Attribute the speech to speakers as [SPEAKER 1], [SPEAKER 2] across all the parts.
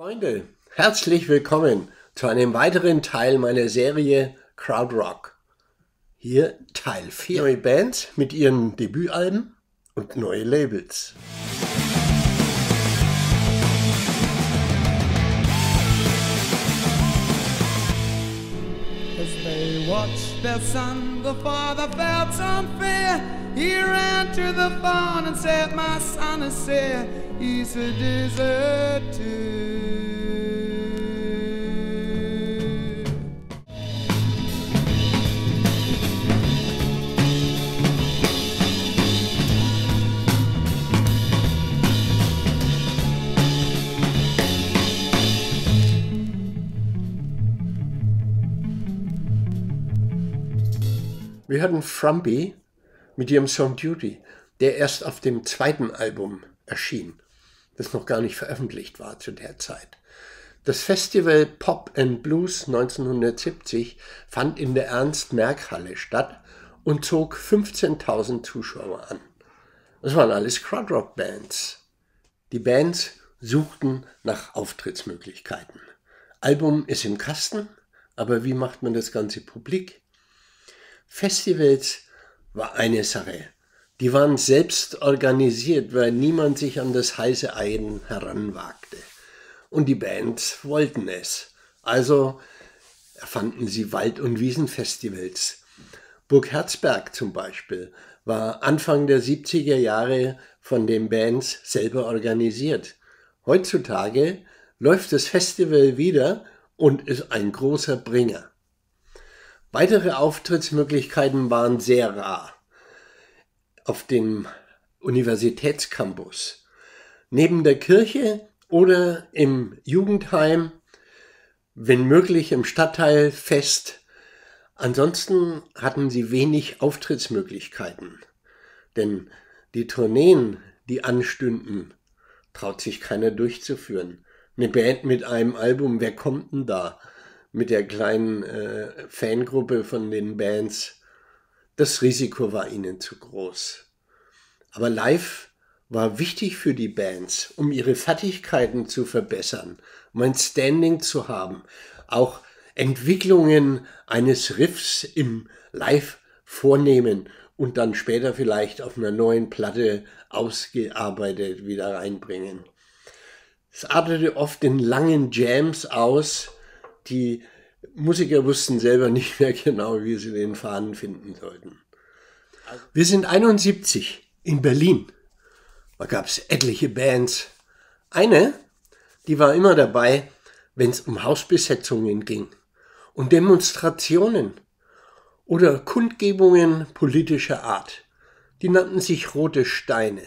[SPEAKER 1] Freunde, herzlich willkommen zu einem weiteren Teil meiner Serie Crowdrock. Hier Teil 4. Neue Bands mit ihren Debütalben und neue Labels.
[SPEAKER 2] As they watched their son, the father felt some fear. He ran to the barn and said, My son is here. Deserter.
[SPEAKER 1] Wir hatten Frumpy mit ihrem Song Duty, der erst auf dem zweiten Album erschien, das noch gar nicht veröffentlicht war zu der Zeit. Das Festival Pop and Blues 1970 fand in der Ernst-Merck-Halle statt und zog 15.000 Zuschauer an. Das waren alles Crowdrock-Bands. Die Bands suchten nach Auftrittsmöglichkeiten. Album ist im Kasten, aber wie macht man das Ganze publik? Festivals war eine Sache. Die waren selbst organisiert, weil niemand sich an das heiße Eiden heranwagte. Und die Bands wollten es. Also erfanden sie Wald- und Wiesenfestivals. Burg Herzberg zum Beispiel war Anfang der 70er Jahre von den Bands selber organisiert. Heutzutage läuft das Festival wieder und ist ein großer Bringer. Weitere Auftrittsmöglichkeiten waren sehr rar. Auf dem Universitätscampus, neben der Kirche oder im Jugendheim, wenn möglich im Stadtteilfest. Ansonsten hatten sie wenig Auftrittsmöglichkeiten, denn die Tourneen, die anstünden, traut sich keiner durchzuführen. Eine Band mit einem Album, wer kommt denn da? mit der kleinen äh, Fangruppe von den Bands, das Risiko war ihnen zu groß. Aber live war wichtig für die Bands, um ihre Fertigkeiten zu verbessern, um ein Standing zu haben, auch Entwicklungen eines Riffs im Live vornehmen und dann später vielleicht auf einer neuen Platte ausgearbeitet wieder reinbringen. Es artete oft in langen Jams aus, die Musiker wussten selber nicht mehr genau, wie sie den Faden finden sollten. Wir sind 71 in Berlin. Da gab es etliche Bands. Eine, die war immer dabei, wenn es um Hausbesetzungen ging und Demonstrationen oder Kundgebungen politischer Art. Die nannten sich Rote Steine.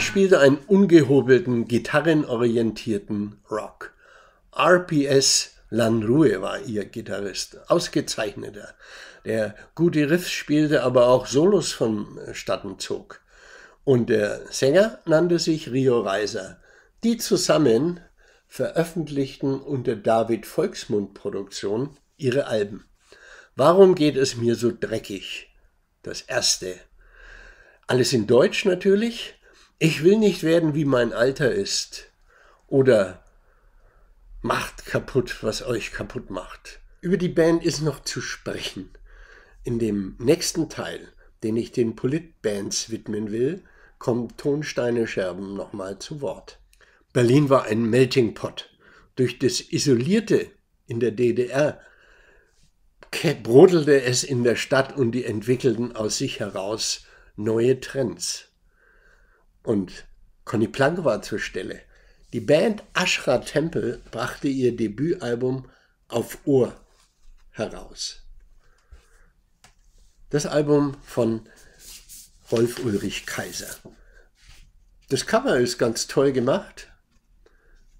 [SPEAKER 1] Band spielte einen ungehobelten, gitarrenorientierten Rock. RPS Lanrue war ihr Gitarrist, ausgezeichneter, der gute Riffs spielte, aber auch Solos vonstatten zog. Und der Sänger nannte sich Rio Reiser. Die zusammen veröffentlichten unter David Volksmund Produktion ihre Alben. Warum geht es mir so dreckig? Das erste. Alles in Deutsch natürlich, ich will nicht werden, wie mein Alter ist. Oder macht kaputt, was euch kaputt macht. Über die Band ist noch zu sprechen. In dem nächsten Teil, den ich den Politbands widmen will, kommt Tonsteine Scherben nochmal zu Wort. Berlin war ein Melting Pot. Durch das Isolierte in der DDR brodelte es in der Stadt und die entwickelten aus sich heraus neue Trends und Conny Plank war zur Stelle. Die Band Ashra Temple brachte ihr Debütalbum Auf Ohr heraus. Das Album von Rolf Ulrich Kaiser. Das Cover ist ganz toll gemacht.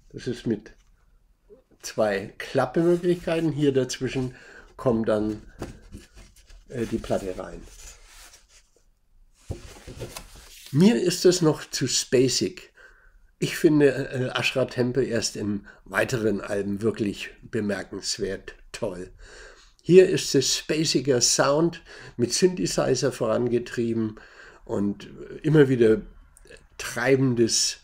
[SPEAKER 1] Das ist mit zwei Klappemöglichkeiten. Hier dazwischen kommt dann äh, die Platte rein. Mir ist es noch zu spacig. Ich finde äh, Ashra Temple erst in weiteren Alben wirklich bemerkenswert toll. Hier ist es spaciger Sound mit Synthesizer vorangetrieben und immer wieder treibendes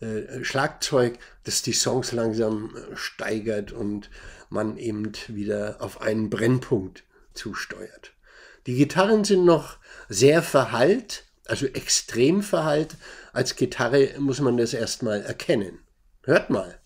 [SPEAKER 1] äh, Schlagzeug, das die Songs langsam äh, steigert und man eben wieder auf einen Brennpunkt zusteuert. Die Gitarren sind noch sehr verhallt, also extrem verhallt. Als Gitarre muss man das erstmal erkennen. Hört mal.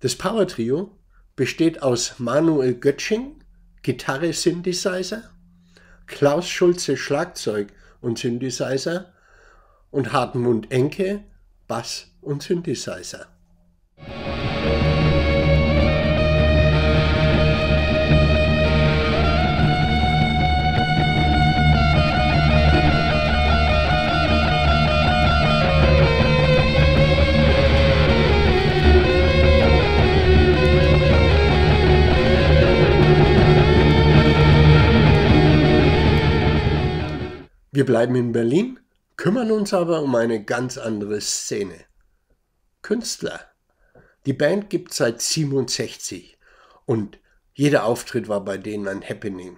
[SPEAKER 1] Das Power Trio besteht aus Manuel Götsching, Gitarre Synthesizer, Klaus Schulze Schlagzeug und Synthesizer und Hartmut Enke Bass und Synthesizer. Wir bleiben in Berlin, kümmern uns aber um eine ganz andere Szene. Künstler. Die Band gibt seit 67 und jeder Auftritt war bei denen ein Happening.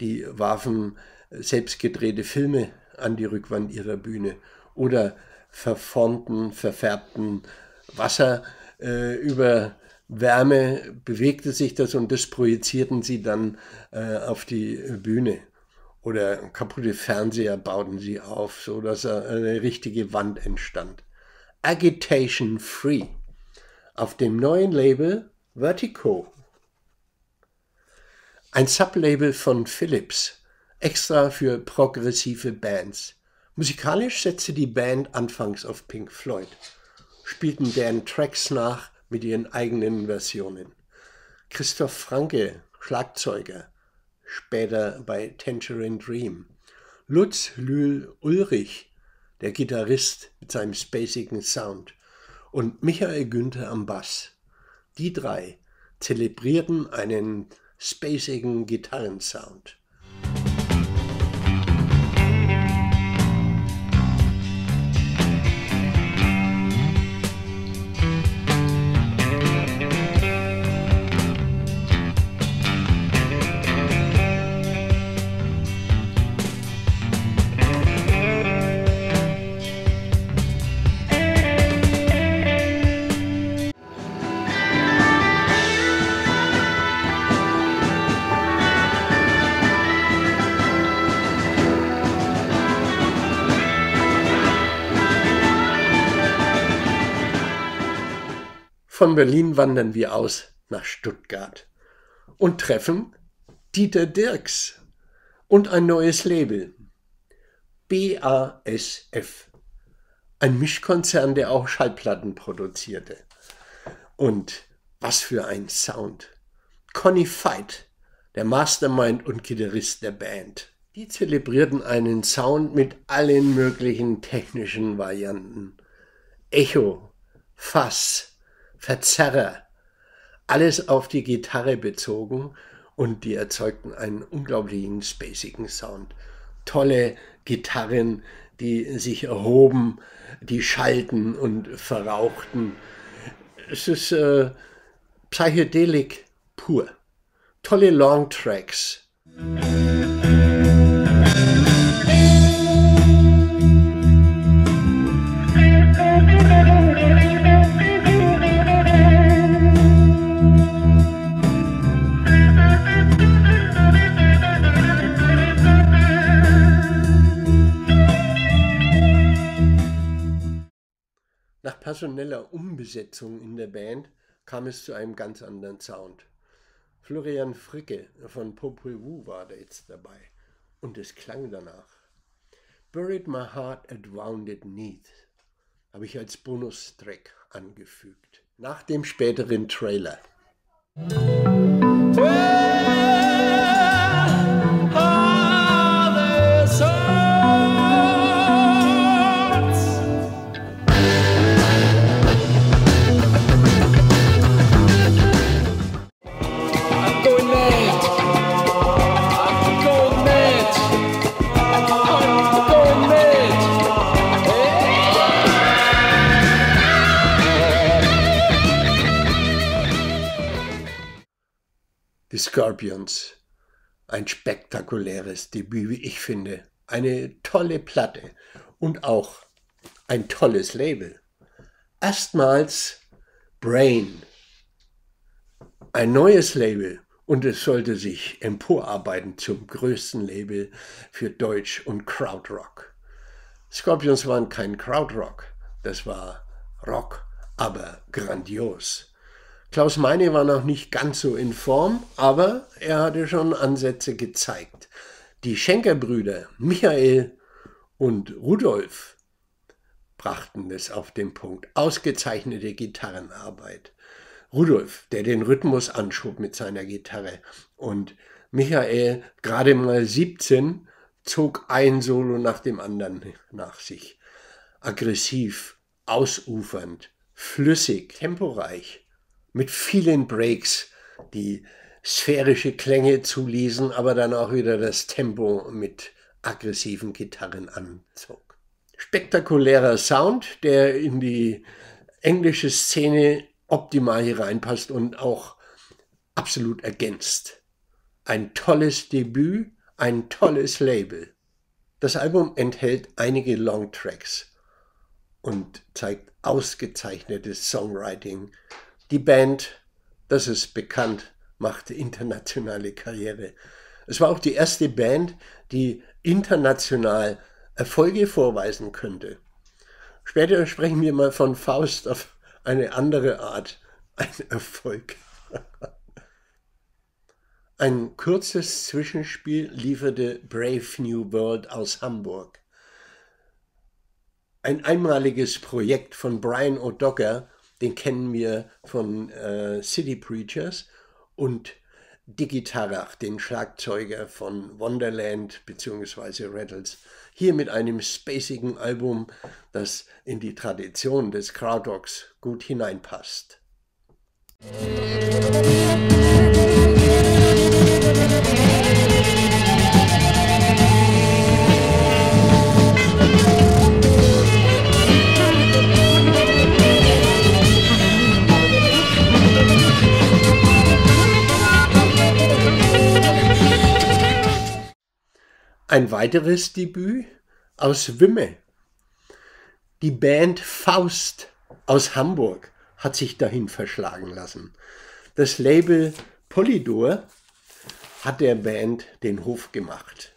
[SPEAKER 1] Die warfen selbstgedrehte Filme an die Rückwand ihrer Bühne oder verformten, verfärbten Wasser äh, über Wärme bewegte sich das und das projizierten sie dann äh, auf die Bühne oder kaputte Fernseher bauten sie auf, so dass eine richtige Wand entstand. Agitation Free auf dem neuen Label Vertigo. Ein Sublabel von Philips, extra für progressive Bands. Musikalisch setzte die Band anfangs auf Pink Floyd, spielten deren Tracks nach mit ihren eigenen Versionen. Christoph Franke, Schlagzeuger, später bei Tangerine Dream. Lutz Lühl Ulrich, der Gitarrist mit seinem spacigen Sound, und Michael Günther am Bass. Die drei zelebrierten einen spacigen Gitarrensound. Von Berlin wandern wir aus nach Stuttgart und treffen Dieter Dirks und ein neues Label. BASF. Ein Mischkonzern, der auch Schallplatten produzierte. Und was für ein Sound. Conny Veit, der Mastermind und Gitarrist der Band. Die zelebrierten einen Sound mit allen möglichen technischen Varianten. Echo, Fass, Verzerrer, alles auf die Gitarre bezogen und die erzeugten einen unglaublichen spacigen Sound. Tolle Gitarren, die sich erhoben, die schalten und verrauchten. Es ist äh, Psychedelik pur. Tolle Longtracks. Personeller Umbesetzung in der Band kam es zu einem ganz anderen Sound. Florian Fricke von Popol Vuh war da jetzt dabei und es klang danach. Buried My Heart at Wounded Knees habe ich als Bonustrack angefügt. Nach dem späteren Trailer. Die Scorpions. Ein spektakuläres Debüt, wie ich finde. Eine tolle Platte und auch ein tolles Label. Erstmals Brain. Ein neues Label und es sollte sich emporarbeiten zum größten Label für Deutsch und Krautrock. Scorpions waren kein Krautrock, das war Rock, aber grandios. Klaus Meine war noch nicht ganz so in Form, aber er hatte schon Ansätze gezeigt. Die Schenkerbrüder Michael und Rudolf brachten es auf den Punkt. Ausgezeichnete Gitarrenarbeit. Rudolf, der den Rhythmus anschob mit seiner Gitarre und Michael, gerade mal 17, zog ein Solo nach dem anderen nach sich. Aggressiv, ausufernd, flüssig, temporeich mit vielen Breaks, die sphärische Klänge zuließen, aber dann auch wieder das Tempo mit aggressiven Gitarren anzog. Spektakulärer Sound, der in die englische Szene optimal hereinpasst und auch absolut ergänzt. Ein tolles Debüt, ein tolles Label. Das Album enthält einige Longtracks und zeigt ausgezeichnetes Songwriting die Band, das ist bekannt, machte internationale Karriere. Es war auch die erste Band, die international Erfolge vorweisen könnte. Später sprechen wir mal von Faust auf eine andere Art, ein Erfolg. Ein kurzes Zwischenspiel lieferte Brave New World aus Hamburg. Ein einmaliges Projekt von Brian O'Docker den kennen wir von äh, City Preachers und Dicky Tarach, den Schlagzeuger von Wonderland bzw. Rattles, hier mit einem spacigen Album, das in die Tradition des Krautrocks gut hineinpasst. Musik Ein weiteres Debüt aus Wimme. Die Band Faust aus Hamburg hat sich dahin verschlagen lassen. Das Label Polydor hat der Band den Hof gemacht.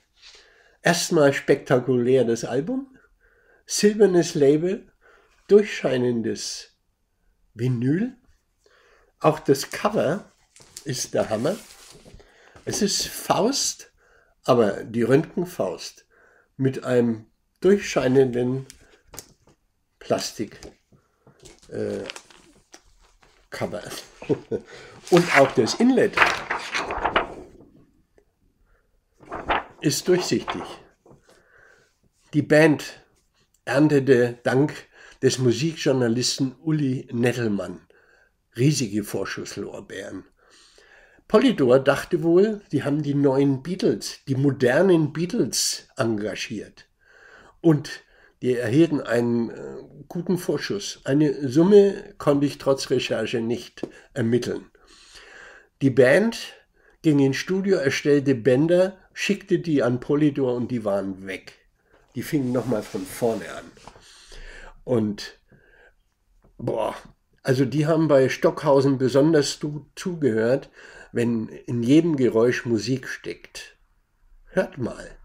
[SPEAKER 1] Erstmal spektakulär das Album, silbernes Label, durchscheinendes Vinyl. Auch das Cover ist der Hammer. Es ist Faust aber die Röntgenfaust mit einem durchscheinenden Plastik äh, und auch das Inlet ist durchsichtig. Die Band erntete dank des Musikjournalisten Uli Nettelmann riesige Vorschusslorbeeren. Polydor dachte wohl, die haben die neuen Beatles, die modernen Beatles engagiert. Und die erhielten einen äh, guten Vorschuss. Eine Summe konnte ich trotz Recherche nicht ermitteln. Die Band ging ins Studio, erstellte Bänder, schickte die an Polydor und die waren weg. Die fingen nochmal von vorne an. Und boah, also die haben bei Stockhausen besonders zugehört, wenn in jedem Geräusch Musik steckt. Hört mal.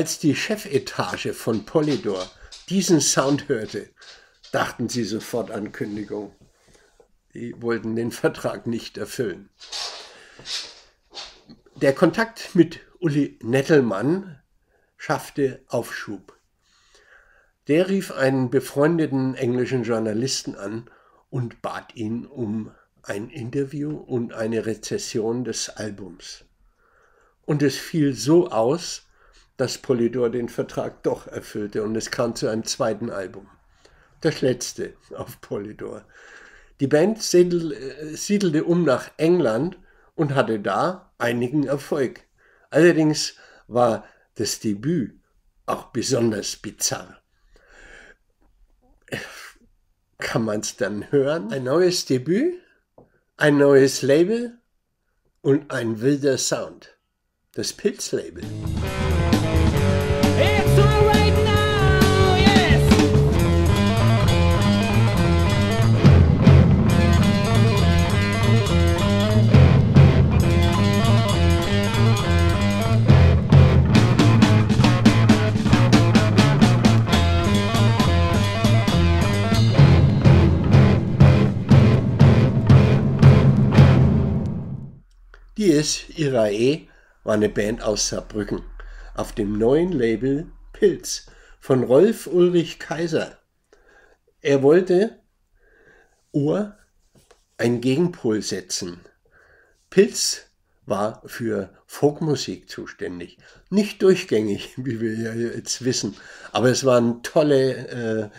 [SPEAKER 1] Als die Chefetage von Polydor diesen Sound hörte, dachten sie sofort an Kündigung. Die wollten den Vertrag nicht erfüllen. Der Kontakt mit Uli Nettelmann schaffte Aufschub. Der rief einen befreundeten englischen Journalisten an und bat ihn um ein Interview und eine Rezession des Albums. Und es fiel so aus, dass Polydor den Vertrag doch erfüllte und es kam zu einem zweiten Album. Das letzte auf Polydor. Die Band siedelte um nach England und hatte da einigen Erfolg. Allerdings war das Debüt auch besonders bizarr. Kann man es dann hören? Ein neues Debüt, ein neues Label und ein wilder Sound. Das Pilz-Label. Die es Irae war eine Band aus Saarbrücken auf dem neuen Label Pilz von Rolf Ulrich Kaiser. Er wollte Ur einen Gegenpol setzen. Pilz war für Folkmusik zuständig. Nicht durchgängig, wie wir ja jetzt wissen, aber es waren tolle äh,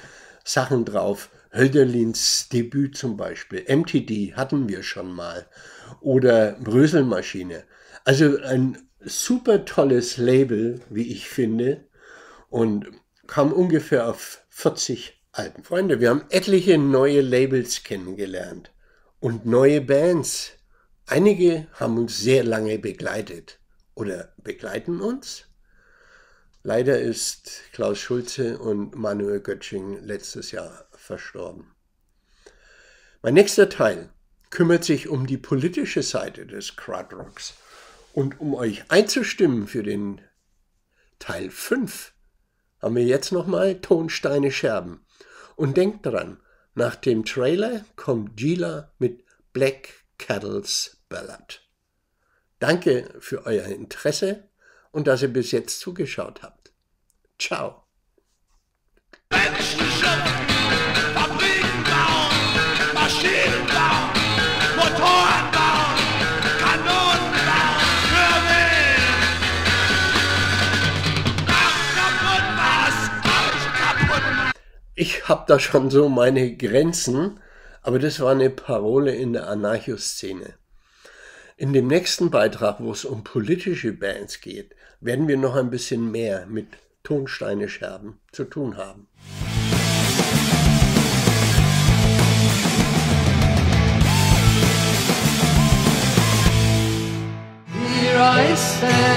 [SPEAKER 1] Sachen drauf. Hölderlins Debüt zum Beispiel. MTD hatten wir schon mal. Oder Bröselmaschine. Also ein super tolles Label, wie ich finde. Und kam ungefähr auf 40 Alben. Freunde, wir haben etliche neue Labels kennengelernt. Und neue Bands. Einige haben uns sehr lange begleitet. Oder begleiten uns. Leider ist Klaus Schulze und Manuel Götsching letztes Jahr verstorben. Mein nächster Teil kümmert sich um die politische Seite des Krautrocks. Und um euch einzustimmen für den Teil 5, haben wir jetzt nochmal Tonsteine Scherben. Und denkt dran, nach dem Trailer kommt Gila mit Black Cattle's Ballad. Danke für euer Interesse und dass ihr bis jetzt zugeschaut habt. Ciao. Ich habe da schon so meine Grenzen, aber das war eine Parole in der Anarchoszene. In dem nächsten Beitrag, wo es um politische Bands geht, werden wir noch ein bisschen mehr mit Tonsteine Scherben zu tun haben. Here I stand.